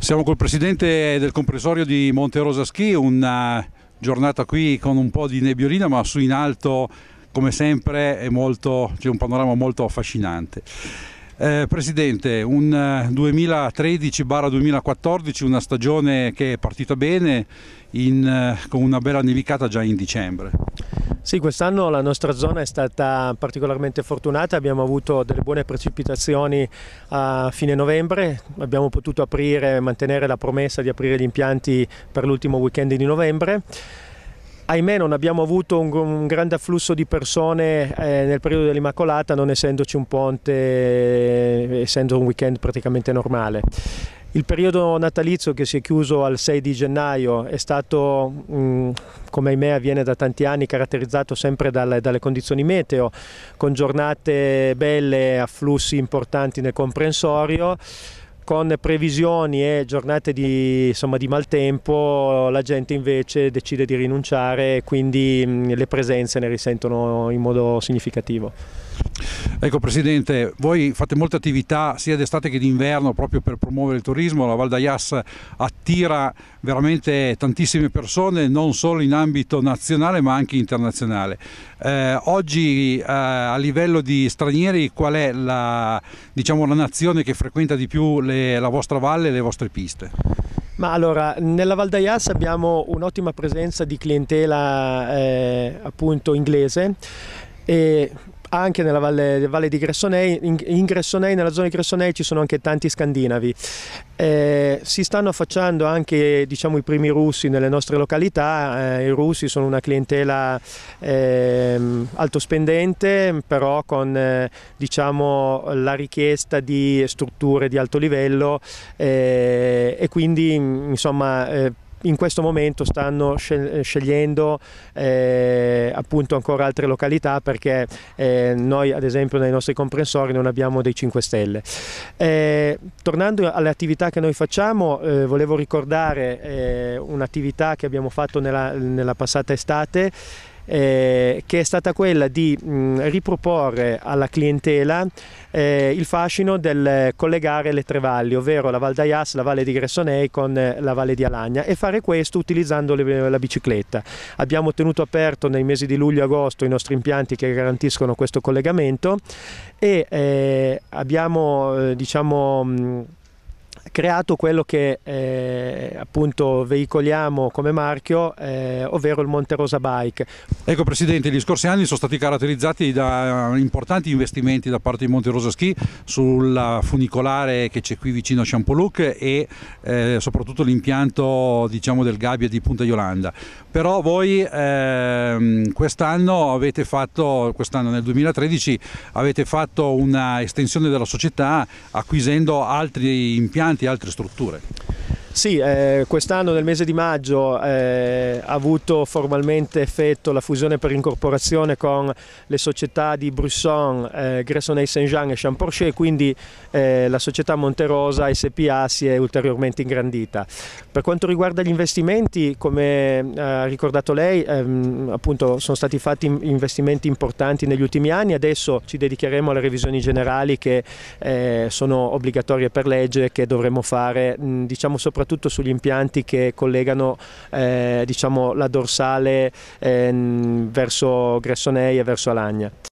Siamo col presidente del comprensorio di Monte Rosa Ski, una giornata qui con un po' di nebbiolina ma su in alto come sempre c'è un panorama molto affascinante. Eh, Presidente, un 2013-2014, una stagione che è partita bene in, eh, con una bella nevicata già in dicembre. Sì, quest'anno la nostra zona è stata particolarmente fortunata, abbiamo avuto delle buone precipitazioni a fine novembre, abbiamo potuto aprire, mantenere la promessa di aprire gli impianti per l'ultimo weekend di novembre. Ahimè non abbiamo avuto un, un grande afflusso di persone eh, nel periodo dell'Immacolata non essendoci un ponte, eh, essendo un weekend praticamente normale. Il periodo natalizio che si è chiuso al 6 di gennaio è stato, mm, come ahimè avviene da tanti anni, caratterizzato sempre dalle, dalle, condizioni meteo, con giornate belle, afflussi importanti nel comprensorio con previsioni e giornate di, insomma, di maltempo la gente invece decide di rinunciare e quindi mh, le presenze ne risentono in modo significativo. Ecco Presidente, voi fate molte attività sia d'estate che d'inverno proprio per promuovere il turismo, la Val d'Ayas attira veramente tantissime persone non solo in ambito nazionale ma anche internazionale. Eh, oggi eh, a livello di stranieri qual è la, diciamo, la nazione che frequenta di più le, la vostra valle e le vostre piste? Ma allora, nella Val d'Ayas abbiamo un'ottima presenza di clientela eh, appunto inglese e anche nella valle, valle di Gressonei, in, in Gressonei, nella zona di Gressonei ci sono anche tanti scandinavi. Eh, si stanno affacciando anche diciamo, i primi russi nelle nostre località, eh, i russi sono una clientela eh, alto spendente però con eh, diciamo, la richiesta di strutture di alto livello eh, e quindi insomma eh, in questo momento stanno scegliendo eh, appunto ancora altre località perché eh, noi ad esempio nei nostri comprensori non abbiamo dei 5 stelle. Eh, tornando alle attività che noi facciamo eh, volevo ricordare eh, un'attività che abbiamo fatto nella, nella passata estate eh, che è stata quella di mh, riproporre alla clientela eh, il fascino del collegare le tre valli, ovvero la Val d'Ayas, la Valle di Gressonei con la Valle di Alagna e fare questo utilizzando le, la bicicletta. Abbiamo tenuto aperto nei mesi di luglio e agosto i nostri impianti che garantiscono questo collegamento e eh, abbiamo eh, diciamo mh, creato quello che eh, appunto veicoliamo come marchio, eh, ovvero il Monte Rosa Bike. Ecco Presidente, gli scorsi anni sono stati caratterizzati da importanti investimenti da parte di Monte Rosa Ski sulla funicolare che c'è qui vicino a Champoluc e eh, soprattutto l'impianto diciamo, del Gabbia di Punta Iolanda. Però voi ehm, quest'anno avete fatto, quest'anno nel 2013, avete fatto una estensione della società acquisendo altri impianti impianti e altre strutture. Sì, eh, quest'anno nel mese di maggio eh, ha avuto formalmente effetto la fusione per incorporazione con le società di Brusson, eh, Gressoney Saint-Jean e Champorcher, quindi eh, la società Monterosa SPA si è ulteriormente ingrandita. Per quanto riguarda gli investimenti, come eh, ha ricordato lei, ehm, appunto sono stati fatti investimenti importanti negli ultimi anni, adesso ci dedicheremo alle revisioni generali che eh, sono obbligatorie per legge e che dovremo fare, mh, diciamo soprattutto soprattutto sugli impianti che collegano eh, diciamo, la dorsale eh, verso Gressonei e verso Alagna.